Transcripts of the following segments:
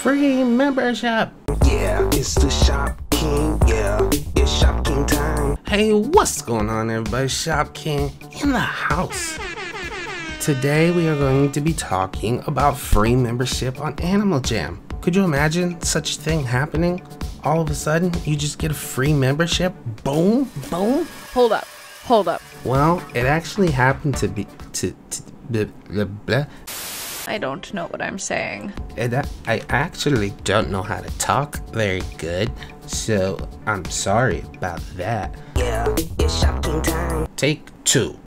free membership. Yeah, it's the Shop King. Yeah, it's Shop King time. Hey, what's going on, everybody? Shop King in the house. Today, we are going to be talking about free membership on Animal Jam. Could you imagine such a thing happening? All of a sudden, you just get a free membership. Boom, boom. Hold up. Hold up. Well, it actually happened to be to, to blah, blah, blah. I don't know what I'm saying. And I, I actually don't know how to talk very good, so I'm sorry about that. Yeah, it's Shop King time. Take two.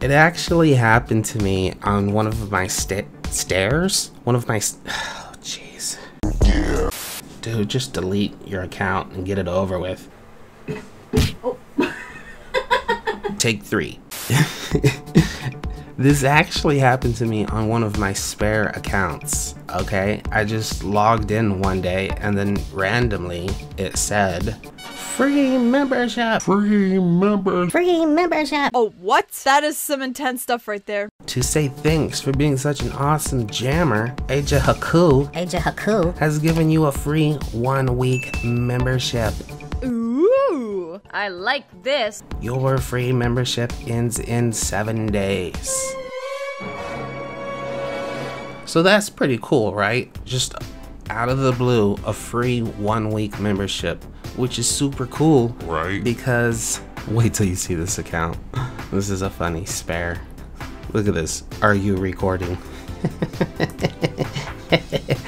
It actually happened to me on one of my sta- stairs. One of my. St- oh, jeez. Dude, just delete your account and get it over with. Oh. Take three. this actually happened to me on one of my spare accounts. Okay, I just logged in one day and then randomly it said free membership. Free membership. Free membership. Oh, what? That is some intense stuff right there. To say thanks for being such an awesome jammer, AJHQ AJ Haku. has given you a free one week membership. Ooh, I like this. Your free membership ends in seven days. So that's pretty cool, right? Just out of the blue, a free one week membership, which is super cool. Right. Because, wait till you see this account. This is a funny spare. Look at this. Are you recording?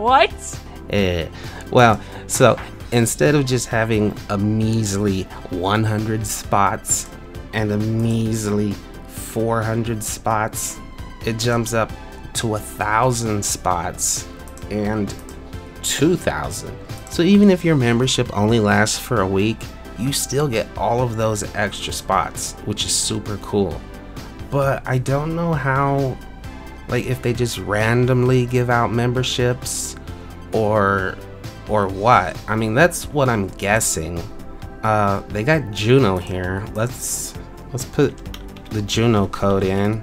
what? Eh, well, so instead of just having a measly 100 spots and a measly 400 spots, it jumps up to a thousand spots and 2,000. So even if your membership only lasts for a week, you still get all of those extra spots, which is super cool. But I don't know how, like, if they just randomly give out memberships or or what? I mean that's what i'm guessing. Uh they got juno here. Let's let's put the juno code in.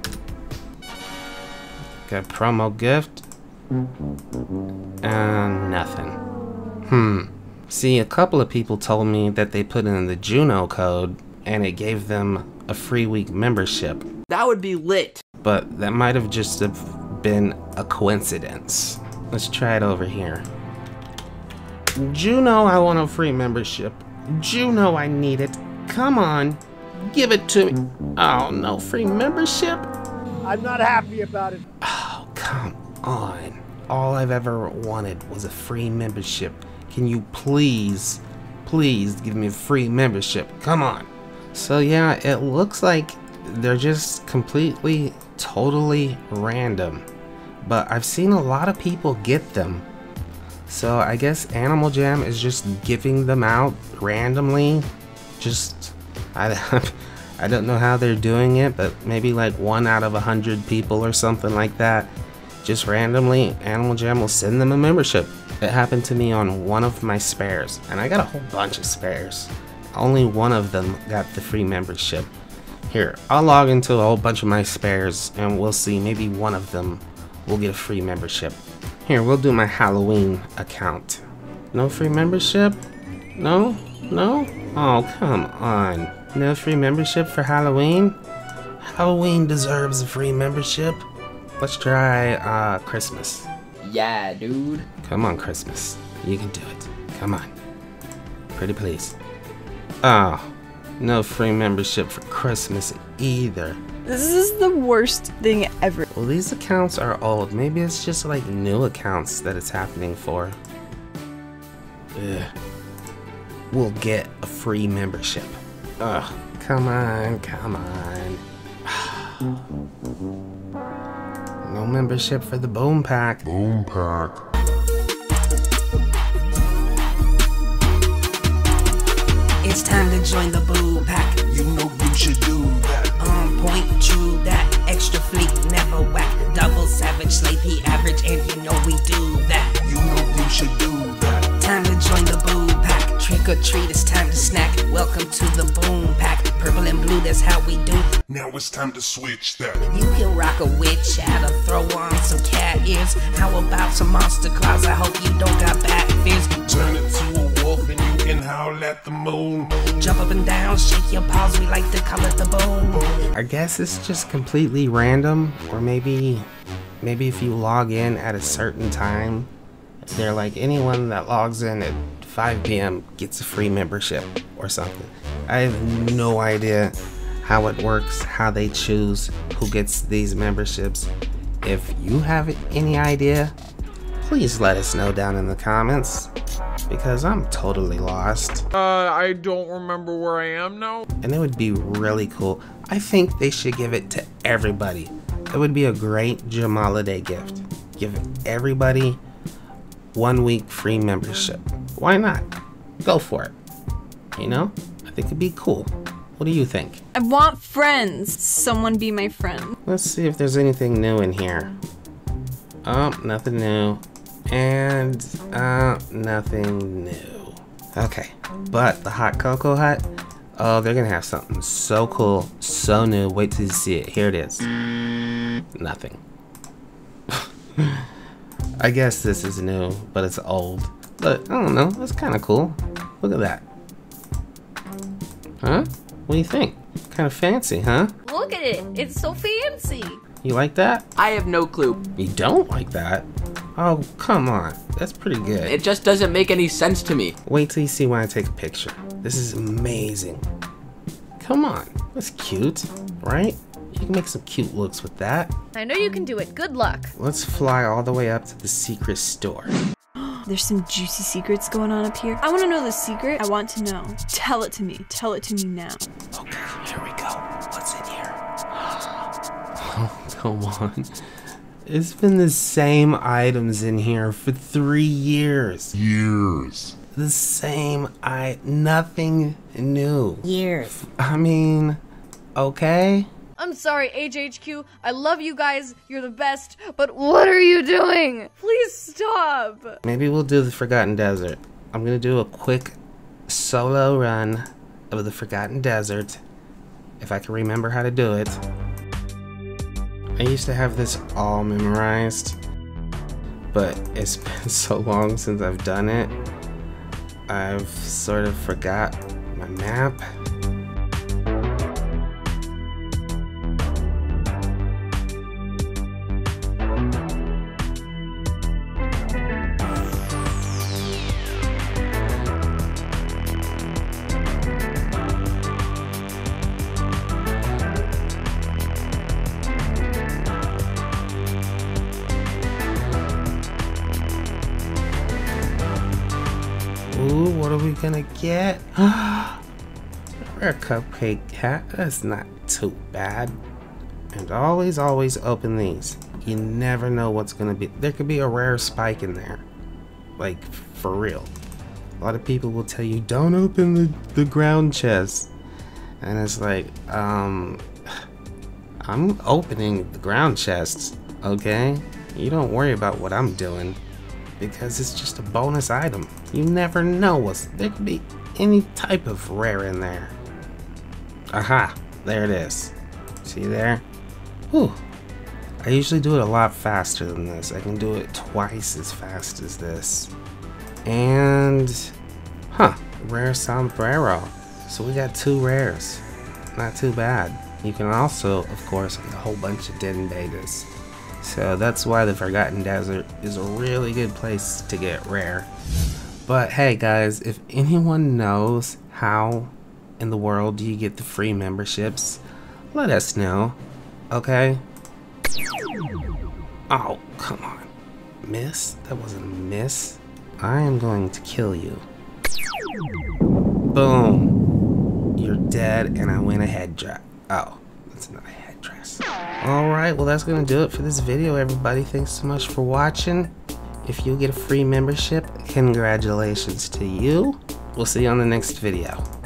Got promo gift. And nothing. Hmm. See a couple of people told me that they put in the juno code and it gave them a free week membership. That would be lit. but that might have just have been a coincidence. Let's try it over here. Juno, I want a free membership. Juno, I need it. Come on, give it to me. Oh no, free membership? I'm not happy about it. Oh, come on. All I've ever wanted was a free membership. Can you please, please give me a free membership? Come on. So yeah, it looks like they're just completely, totally random. But I've seen a lot of people get them. So I guess Animal Jam is just giving them out randomly. Just, I, I don't know how they're doing it, but maybe like one out of a hundred people or something like that. Just randomly, Animal Jam will send them a membership. It happened to me on one of my spares, and I got a whole bunch of spares. Only one of them got the free membership. Here, I'll log into a whole bunch of my spares, and we'll see. Maybe one of them will get a free membership. Here, we'll do my Halloween account. No free membership? No? No? Oh, come on. No free membership for Halloween? Halloween deserves a free membership. Let's try uh, Christmas. Yeah, dude. Come on, Christmas. You can do it. Come on. Pretty please. Oh, no free membership for Christmas either. This is the worst thing ever. Well, these accounts are old. Maybe it's just like new accounts that it's happening for. Ugh. We'll get a free membership. Ugh. Come on, come on. no membership for the Boom Pack. Boom pack. It's time to join the that's how we do. Now it's time to switch that. You can rock a witch hat or throw on some cat ears. How about some monster claws? I hope you don't got bad fears. Turn it to a wolf and you can howl at the moon. Jump up and down, shake your paws. We like to call it the boom. I guess it's just completely random, or maybe, maybe if you log in at a certain time, they're like anyone that logs in at 5 p.m. gets a free membership or something. I have no idea how it works, how they choose who gets these memberships. If you have any idea, please let us know down in the comments because I'm totally lost. Uh, I don't remember where I am now. and it would be really cool. I think they should give it to everybody. It would be a great Jamala gift. Give everybody one week free membership. Why not? Go for it. You know? I think it'd be cool. What do you think? I want friends. Someone be my friend. Let's see if there's anything new in here. Oh, nothing new. And, uh, nothing new. Okay, but the hot cocoa hut, oh, they're gonna have something so cool, so new. Wait till you see it. Here it is. Nothing. I guess this is new, but it's old. But, I don't know, that's kind of cool. Look at that. Huh? What do you think? Kind of fancy, huh? Look at it. It's so fancy. You like that? I have no clue. You don't like that? Oh, come on. That's pretty good. It just doesn't make any sense to me. Wait till you see when I take a picture. This is amazing. Come on. That's cute, right? You can make some cute looks with that. I know you can do it. Good luck. Let's fly all the way up to the secret store. There's some juicy secrets going on up here. I want to know the secret. I want to know. Tell it to me. Tell it to me now. Okay, here we go. What's in here? Oh, come on. It's been the same items in here for three years. Years. The same I nothing new. Years. I mean, okay? I'm sorry, AJHQ. I love you guys. You're the best. But what are you doing? Please stop. Maybe we'll do the Forgotten Desert. I'm gonna do a quick solo run of the Forgotten Desert, if I can remember how to do it. I used to have this all memorized, but it's been so long since I've done it. I've sort of forgot my map. What are we gonna get? Rare cupcake hat. That's not too bad. And always, always open these. You never know what's gonna be. There could be a rare spike in there. Like, for real. A lot of people will tell you, don't open the, the ground chest. And it's like, um, I'm opening the ground chests, okay? You don't worry about what I'm doing because it's just a bonus item. You never know what's there could be any type of rare in there. Aha, there it is. See there? Whew. I usually do it a lot faster than this. I can do it twice as fast as this. And huh, rare sombrero. So we got two rares. Not too bad. You can also, of course, get a whole bunch of betas. So that's why the Forgotten Desert is a really good place to get rare. But hey guys, if anyone knows how in the world do you get the free memberships, let us know. Okay? Oh, come on. Miss? That wasn't a miss. I am going to kill you. Boom. You're dead and I win a drop. Oh, headdress. Alright, well that's gonna do it for this video everybody. Thanks so much for watching. If you get a free membership, congratulations to you. We'll see you on the next video.